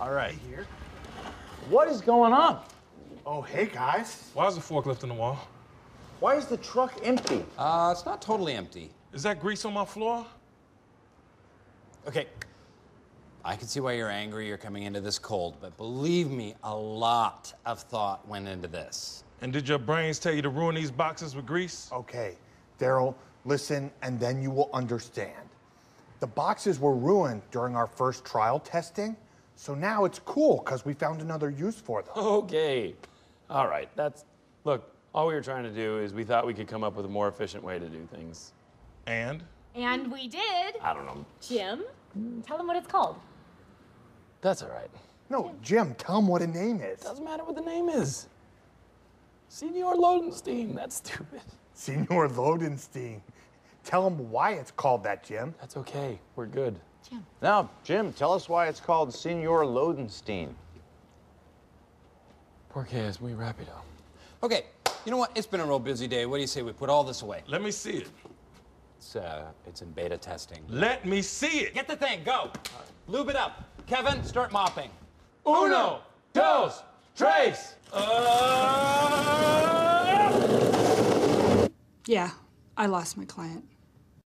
All right. Here. What is going on? Oh, hey, guys. Why is the forklift in the wall? Why is the truck empty? Uh, it's not totally empty. Is that grease on my floor? Okay. I can see why you're angry. You're coming into this cold, but believe me, a lot of thought went into this. And did your brains tell you to ruin these boxes with grease? Okay, Daryl, listen, and then you will understand. The boxes were ruined during our first trial testing, so now it's cool because we found another use for them. Okay. All right. That's look. All we were trying to do is we thought we could come up with a more efficient way to do things. And? And we did. I don't know. Jim, tell them what it's called. That's all right. No, Jim, tell them what a name is. Doesn't matter what the name is. Senor Loadenstein. That's stupid. Senor Loadenstein. Tell them why it's called that, Jim. That's okay. We're good. Now, Jim, tell us why it's called Senor Loadenstein. Porque es muy rápido. Okay, you know what? It's been a real busy day. What do you say we put all this away? Let me see it. It's, uh, it's in beta testing. Let me see it. Get the thing, go! Lube it up. Kevin, start mopping. Uno, dos, tres. Uh, Yeah, I lost my client.